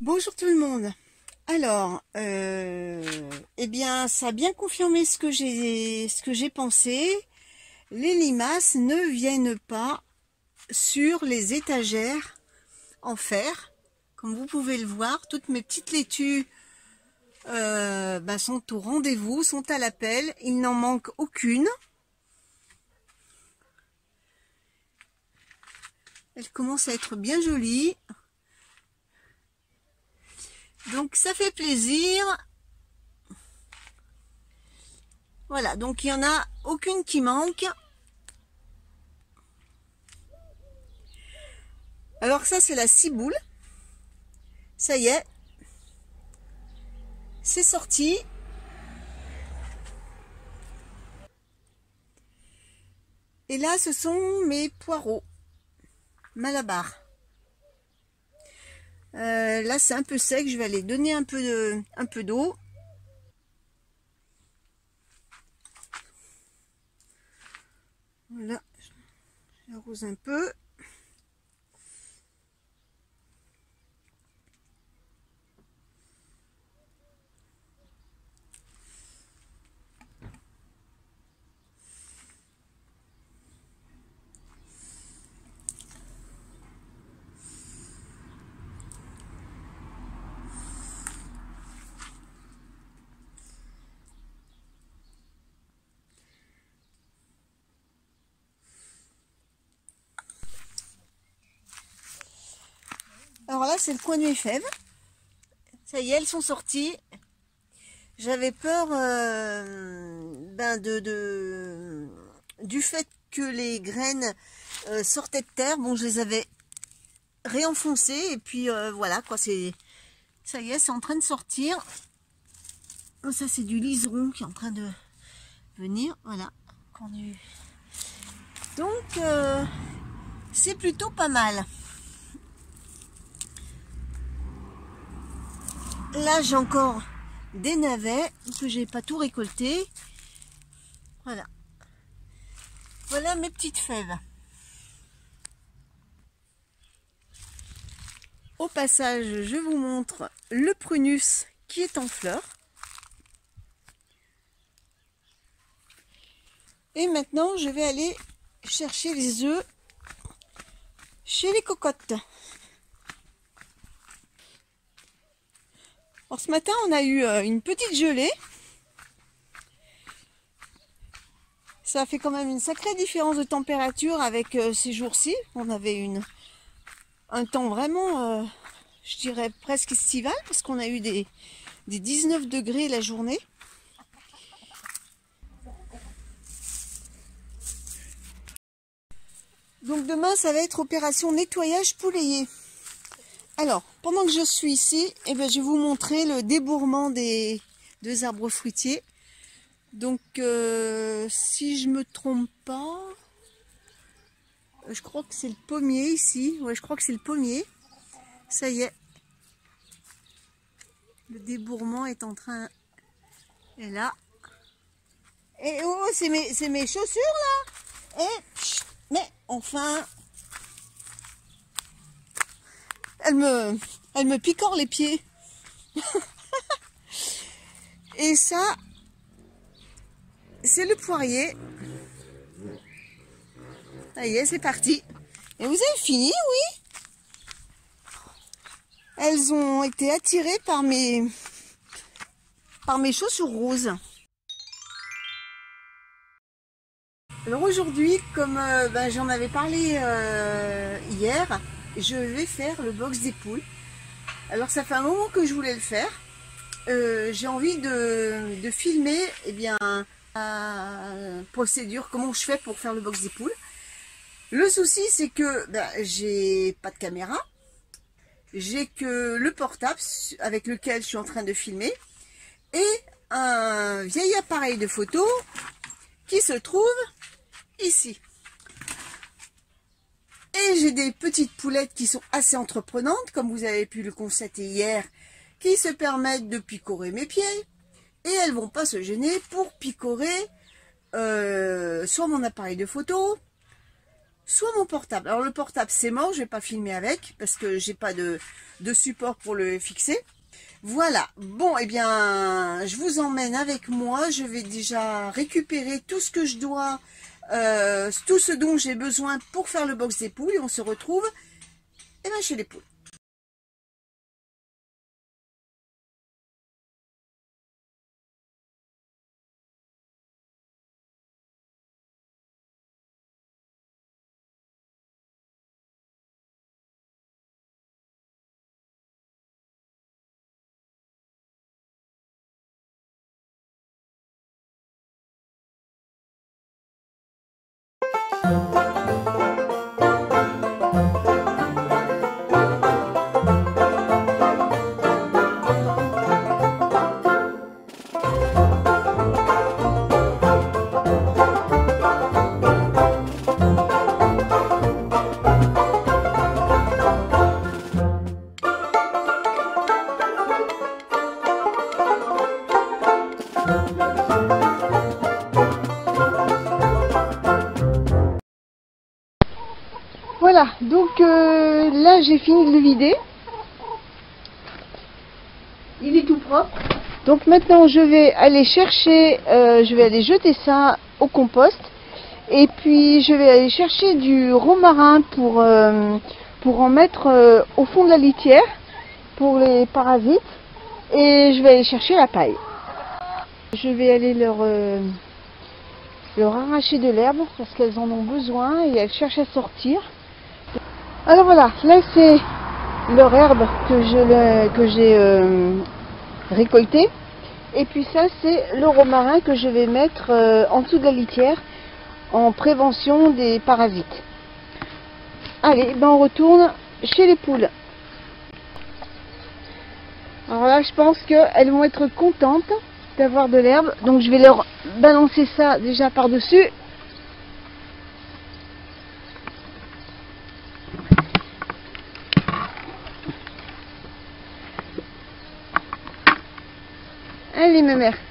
Bonjour tout le monde. Alors, euh, eh bien, ça a bien confirmé ce que j'ai ce que j'ai pensé. Les limaces ne viennent pas sur les étagères en fer. Comme vous pouvez le voir, toutes mes petites laitues euh, ben, sont au rendez-vous, sont à l'appel. Il n'en manque aucune. Elle commence à être bien jolie. Donc ça fait plaisir. Voilà, donc il n'y en a aucune qui manque. Alors ça c'est la ciboule. Ça y est. C'est sorti. Et là ce sont mes poireaux. Malabar. Euh, là, c'est un peu sec. Je vais aller donner un peu de, un peu d'eau. Voilà, j'arrose un peu. Alors c'est le coin de mes fèves. Ça y est, elles sont sorties. J'avais peur euh, ben de, du fait que les graines euh, sortaient de terre. Bon, je les avais réenfoncées et puis euh, voilà quoi. C'est ça y est, c'est en train de sortir. Oh, ça, c'est du liseron qui est en train de venir. Voilà. Donc, c'est plutôt pas mal. Là, j'ai encore des navets que j'ai pas tout récolté. Voilà. Voilà mes petites fèves. Au passage, je vous montre le prunus qui est en fleurs. Et maintenant, je vais aller chercher les œufs chez les cocottes. Alors ce matin, on a eu euh, une petite gelée. Ça fait quand même une sacrée différence de température avec euh, ces jours-ci. On avait une, un temps vraiment, euh, je dirais presque estival, parce qu'on a eu des, des 19 degrés la journée. Donc demain, ça va être opération nettoyage poulailler. Alors, pendant que je suis ici, eh bien, je vais vous montrer le débourrement des deux arbres fruitiers. Donc, euh, si je me trompe pas, euh, je crois que c'est le pommier ici. Ouais, je crois que c'est le pommier. Ça y est. Le débourrement est en train... Et là. Et oh, c'est mes, mes chaussures là Et, mais enfin, elle me, elle me picore les pieds. Et ça, c'est le poirier. Ça y est, c'est parti. Et vous avez fini, oui Elles ont été attirées par mes, par mes chaussures roses. Alors aujourd'hui, comme euh, ben, j'en avais parlé euh, hier, je vais faire le box des poules. Alors ça fait un moment que je voulais le faire. Euh, j'ai envie de, filmer eh bien, la procédure, comment je fais pour faire le box des poules. Le souci c'est que ben, j'ai pas de caméra, j'ai que le portable avec lequel je suis en train de filmer et un vieil appareil de photo qui se trouve ici. Et j'ai des petites poulettes qui sont assez entreprenantes, comme vous avez pu le constater hier, qui se permettent de picorer mes pieds. Et elles vont pas se gêner pour picorer euh, soit mon appareil de photo, soit mon portable. Alors le portable c'est mort, je vais pas filmer avec parce que j'ai pas de, de support pour le fixer. Voilà, bon, eh bien, je vous emmène avec moi. Je vais déjà récupérer tout ce que je dois, euh, tout ce dont j'ai besoin pour faire le box des poules. Et on se retrouve eh ben, chez les poules. Là j'ai fini de le vider. Il est tout propre. Donc maintenant je vais aller chercher, euh, je vais aller jeter ça au compost. Et puis je vais aller chercher du romarin pour, euh, pour en mettre au fond de la litière pour les parasites. Et je vais aller chercher la paille. Je vais aller leur, leur arracher de l'herbe parce qu'elles en ont besoin et elles cherchent à sortir. Alors voilà, là c'est leur herbe que je que j'ai euh, récolté. Et puis ça c'est le romarin que je vais mettre euh, en dessous de la litière en prévention des parasites. Allez, ben on retourne chez les poules. Alors là je pense qu'elles vont être contentes d'avoir de l'herbe. Donc je vais leur balancer ça déjà par-dessus Allez, ma mère.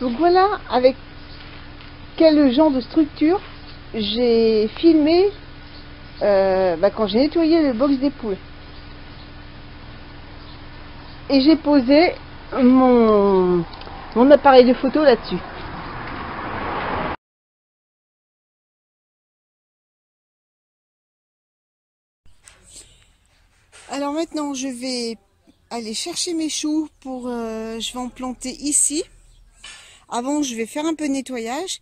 Donc voilà avec quel genre de structure j'ai filmé euh, bah, quand j'ai nettoyé le box des poules. Et j'ai posé mon, mon appareil de photo là-dessus. Alors maintenant, je vais aller chercher mes choux pour... Euh, je vais en planter ici. Avant, je vais faire un peu de nettoyage.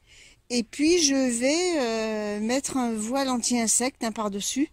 Et puis, je vais euh, mettre un voile anti-insecte par-dessus.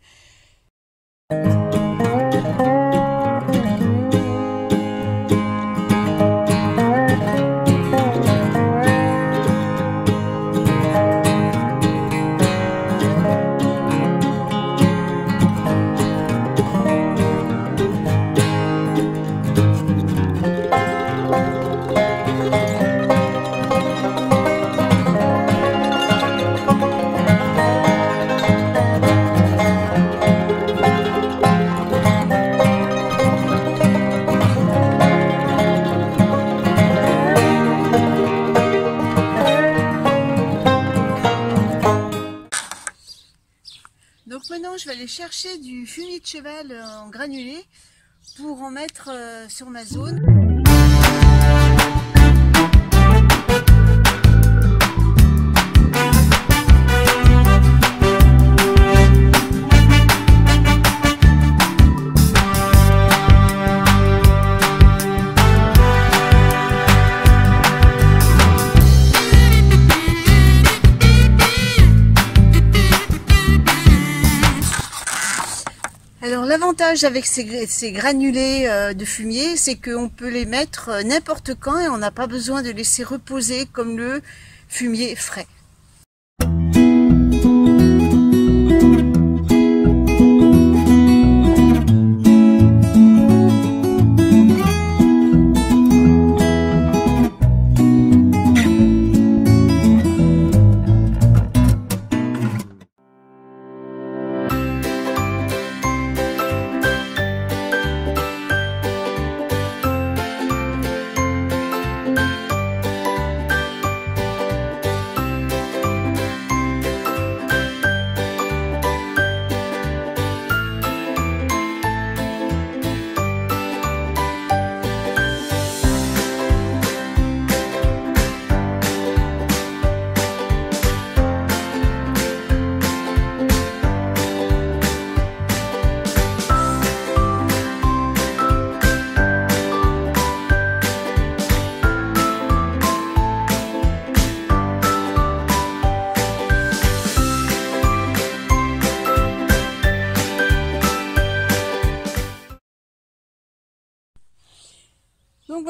Maintenant, je vais aller chercher du fumier de cheval en granulé pour en mettre euh, sur ma zone. Avec ces, granulés euh, de fumier, c'est qu'on peut les mettre euh, n'importe quand et on n'a pas besoin de laisser reposer comme le fumier frais.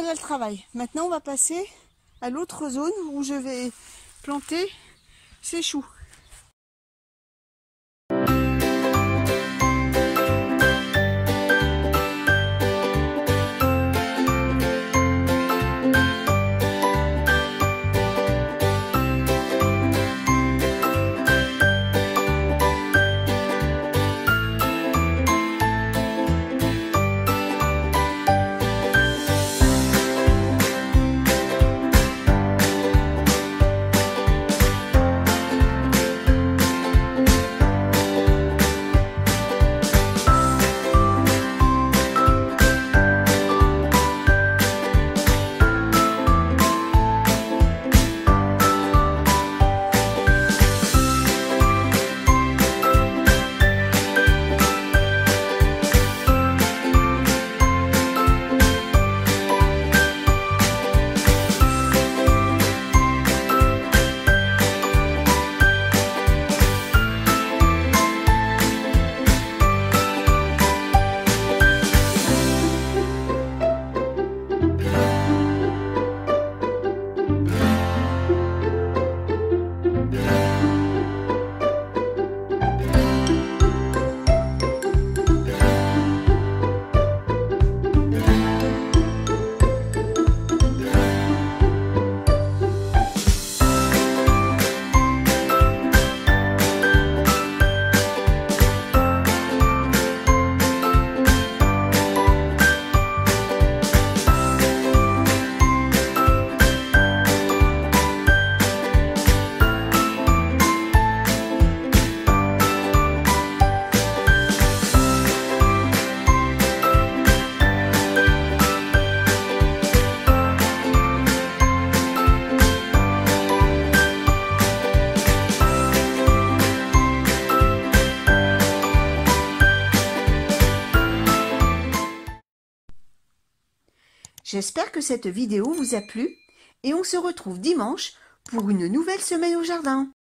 Voilà le travail. Maintenant, on va passer à l'autre zone où je vais planter ces choux. Cette vidéo vous a plu et on se retrouve dimanche pour une nouvelle semaine au jardin.